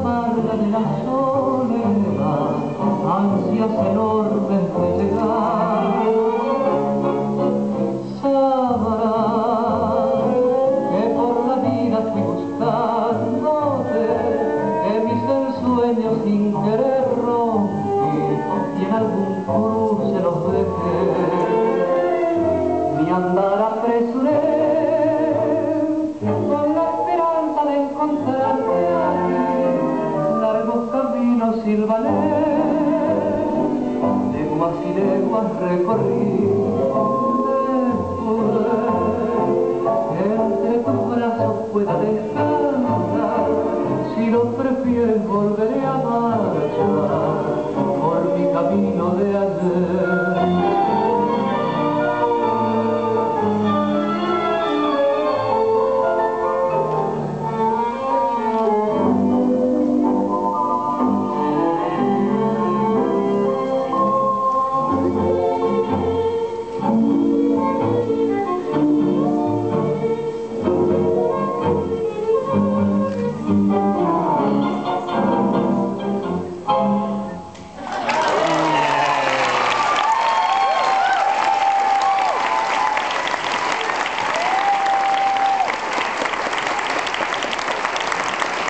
amarga de la soledad, ansias enormes de llegar. Sabrás que por la vida fui buscándote, que mis ensueños sin querer rompí, y algún cruce los dejé. Mi andar apresuré mil valer, leguas y leguas recorrí después, que entre tus brazos pueda descansar, si lo prefieres volveré.